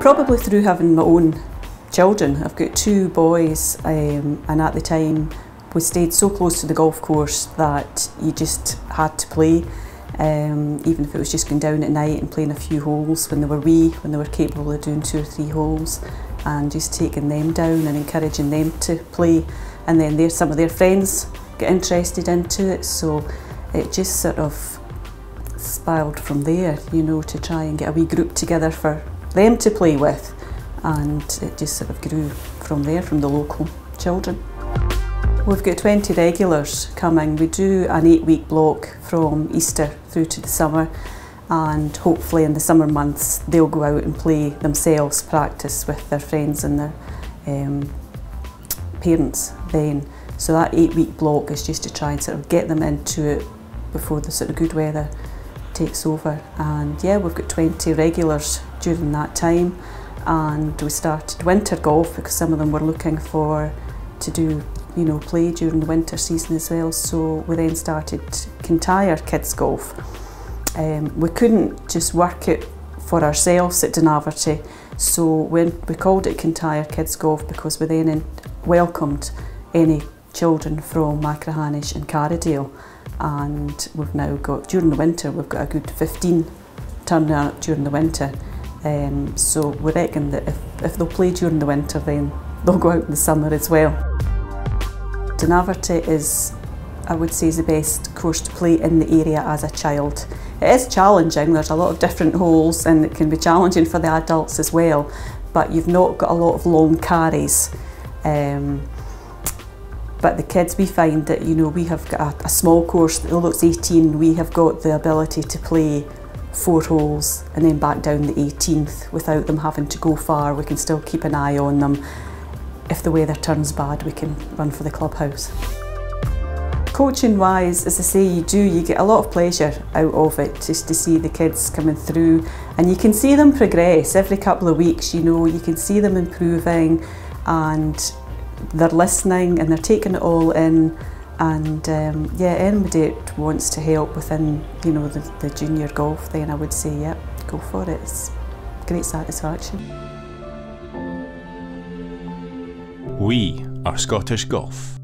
Probably through having my own children. I've got two boys um, and at the time we stayed so close to the golf course that you just had to play um, even if it was just going down at night and playing a few holes when they were wee, when they were capable of doing two or three holes and just taking them down and encouraging them to play and then there some of their friends get interested into it so it just sort of spiraled from there you know to try and get a wee group together for them to play with and it just sort of grew from there from the local children. We've got 20 regulars coming. We do an eight week block from Easter through to the summer and hopefully in the summer months they'll go out and play themselves, practice with their friends and their um, parents then. So that eight week block is just to try and sort of get them into it before the sort of good weather takes over. And yeah, we've got 20 regulars during that time. And we started winter golf because some of them were looking for to do you know play during the winter season as well. So we then started Kintyre Kids Golf. Um, we couldn't just work it for ourselves at Dunaverty so when we called it Kintyre Kids Golf because we then welcomed any children from Machrihanish and Carradale. And we've now got during the winter we've got a good 15 turning up during the winter um, so we reckon that if, if they'll play during the winter then they'll go out in the summer as well. Dunaverty is, I would say, is the best course to play in the area as a child. It is challenging, there's a lot of different holes and it can be challenging for the adults as well, but you've not got a lot of long carries. Um, but the kids, we find that, you know, we have got a, a small course, although it's 18, we have got the ability to play four holes and then back down the 18th without them having to go far. We can still keep an eye on them. If the weather turns bad, we can run for the clubhouse. Coaching wise, as I say, you do, you get a lot of pleasure out of it just to see the kids coming through and you can see them progress every couple of weeks, you know, you can see them improving and they're listening and they're taking it all in and um, yeah, anybody that wants to help within you know the, the junior golf, then I would say, yep, go for it. It's great satisfaction. We are Scottish Golf.